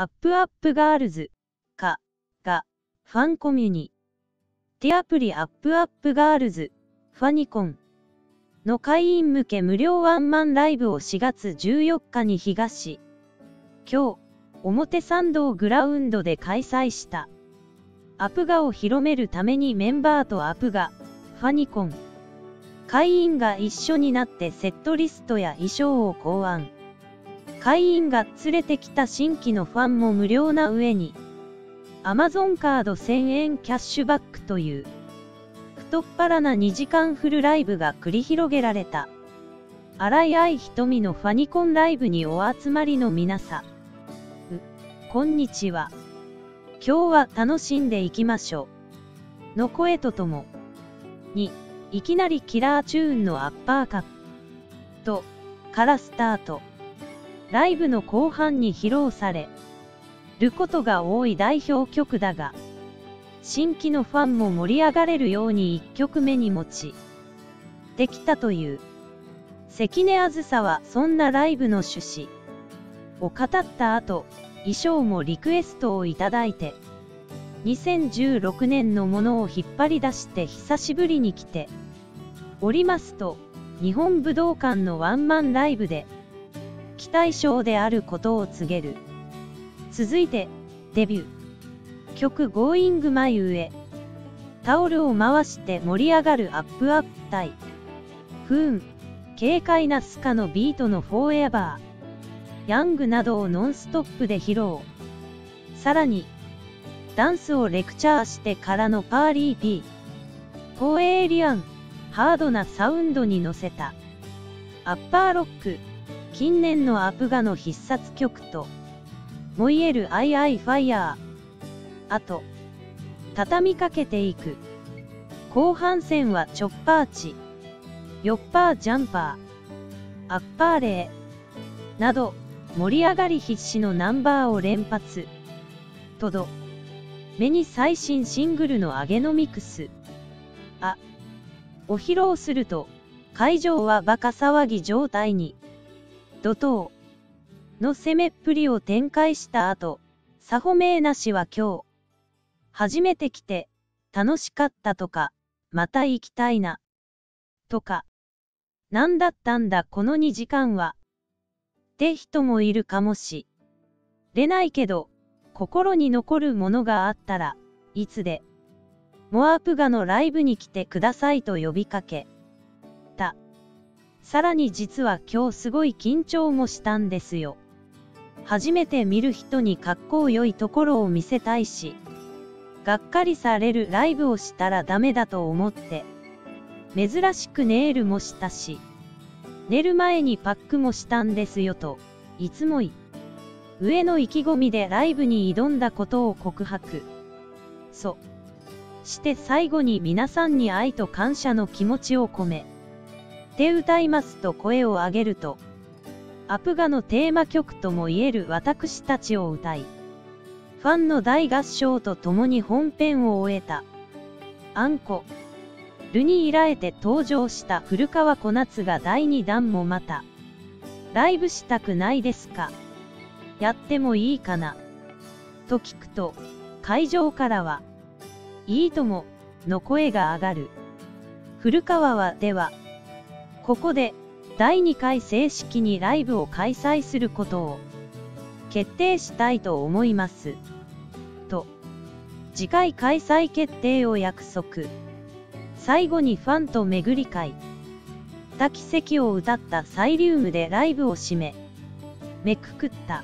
アップアップガールズ、か、が、ファンコミュニティアプリアップアップガールズ、ファニコン。の会員向け無料ワンマンライブを4月14日に東京、表参道グラウンドで開催した。アプガを広めるためにメンバーとアプガ、ファニコン。会員が一緒になってセットリストや衣装を考案。会員が連れてきた新規のファンも無料な上に、Amazon カード1000円キャッシュバックという、太っ腹な2時間フルライブが繰り広げられた。荒井愛瞳のファニコンライブにお集まりの皆さん。こんにちは。今日は楽しんでいきましょう。の声とともに、いきなりキラーチューンのアッパーカップと、からスタート。ライブの後半に披露されることが多い代表曲だが、新規のファンも盛り上がれるように1曲目に持ち、できたという。関根あずさはそんなライブの趣旨を語った後、衣装もリクエストをいただいて、2016年のものを引っ張り出して久しぶりに来て、おりますと、日本武道館のワンマンライブで、期待賞であることを告げる。続いて、デビュー。曲 Going My Way。タオルを回して盛り上がるアップアップ隊。不運。軽快なスカのビートのフォーエバー。ヤングなどをノンストップで披露。さらに、ダンスをレクチャーしてからのパーリー P。ポエーリアン。ハードなサウンドに乗せた。アッパーロック。近年のアプガの必殺曲と、燃えるアイアイファイヤー。あと、畳みかけていく。後半戦はチョッパーチ、ヨッパージャンパー、アッパーレー、など、盛り上がり必至のナンバーを連発。とど、目に最新シングルのアゲノミクス。あ、お披露すると、会場はバカ騒ぎ状態に。怒涛の攻めっぷりを展開した後、サホメーなしは今日、初めて来て、楽しかったとか、また行きたいな、とか、何だったんだこの2時間は、って人もいるかもしれないけど、心に残るものがあったら、いつで、モアプガのライブに来てくださいと呼びかけ、さらに実は今日すごい緊張もしたんですよ。初めて見る人に格好良いところを見せたいし、がっかりされるライブをしたらダメだと思って、珍しくネイルもしたし、寝る前にパックもしたんですよと、いつもい。上の意気込みでライブに挑んだことを告白。そして最後に皆さんに愛と感謝の気持ちを込め、って歌いますと声を上げると、アプガのテーマ曲ともいえる私たちを歌い、ファンの大合唱と共に本編を終えた。あんこ。ルに依らえて登場した古川小夏が第2弾もまた、ライブしたくないですかやってもいいかな？と聞くと、会場からは、いいとも、の声が上がる。古川はでは、ここで、第2回正式にライブを開催することを決定したいと思います。と、次回開催決定を約束。最後にファンと巡り会。多奇跡を歌ったサイリウムでライブを締め、めくくった。